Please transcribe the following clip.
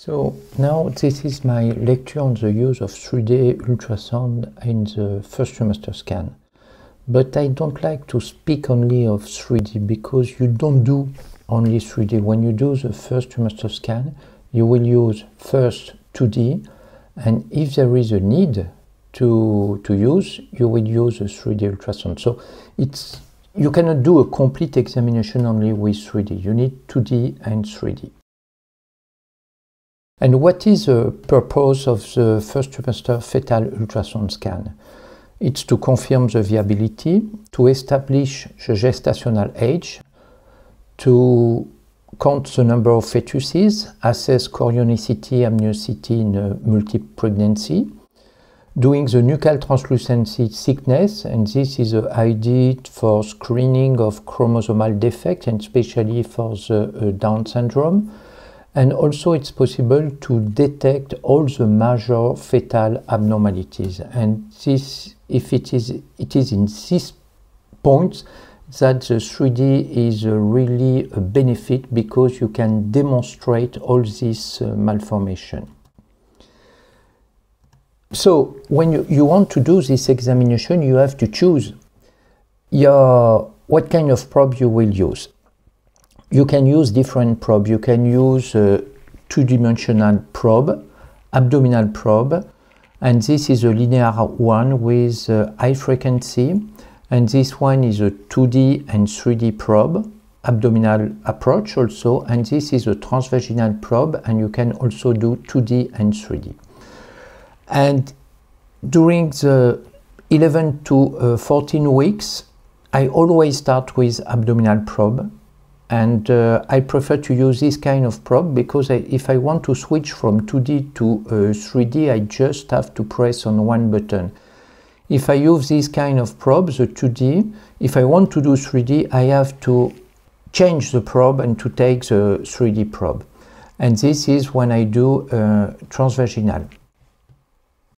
So now this is my lecture on the use of 3D ultrasound in the first trimester scan. But I don't like to speak only of 3D because you don't do only 3D. When you do the first trimester scan, you will use first 2D and if there is a need to, to use, you will use a 3D ultrasound. So it's you cannot do a complete examination only with 3D. You need 2D and 3D. And what is the purpose of the first trimester fetal ultrasound scan? It's to confirm the viability, to establish the gestational age, to count the number of fetuses, assess chorionicity, amnionicity in a multi-pregnancy, doing the nuchal translucency thickness, and this is a ID for screening of chromosomal defects, and especially for the uh, Down syndrome, and also it's possible to detect all the major fetal abnormalities. And this, if it is, it is in these points that the 3D is really a benefit because you can demonstrate all this uh, malformation. So when you, you want to do this examination, you have to choose your, what kind of probe you will use you can use different probe. You can use a two-dimensional probe, abdominal probe, and this is a linear one with high frequency, and this one is a 2D and 3D probe, abdominal approach also, and this is a transvaginal probe, and you can also do 2D and 3D. And during the 11 to uh, 14 weeks, I always start with abdominal probe and uh, I prefer to use this kind of probe because I, if I want to switch from 2D to uh, 3D, I just have to press on one button. If I use this kind of probe, the 2D, if I want to do 3D, I have to change the probe and to take the 3D probe. And this is when I do uh, transvaginal.